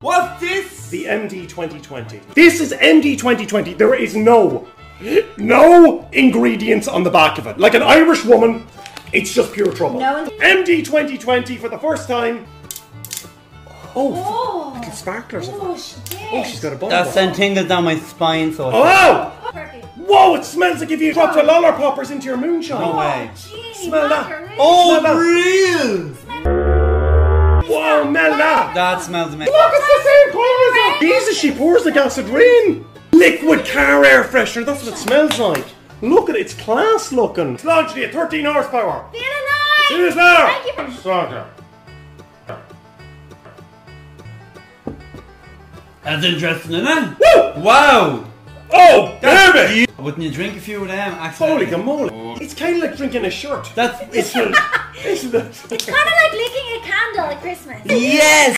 What's this? The MD 2020. This is MD 2020. There is no, no ingredients on the back of it. Like an Irish woman, it's just pure trouble. No. MD 2020 for the first time. Oh, Oh. little sparklers. Oh, she did. Oh, she's got a bump. That sent tingles down my spine, so. Oh! oh! Perfect. Whoa, it smells like if you dropped a lollipoppers into your moonshine. No way. Oh, gee, Smell that. Margaret. Oh, Smell real! Whoa, smell that. That smells amazing. Look, it's the same colour as that. Jesus, she pours the acid rain. Liquid car air freshener, that's what it smells like. Look at it, it's class looking. It's largely at 13 horsepower. Feel nice. See this there? Thank you for Soccer. That's interesting, isn't it? Woo! Wow! Oh, baby! Wouldn't you drink a few of them? Actually, Holy gamola. It's kind of like drinking a shirt. That's It's, isn't it? It's kind of like licking a candle at Christmas. yes.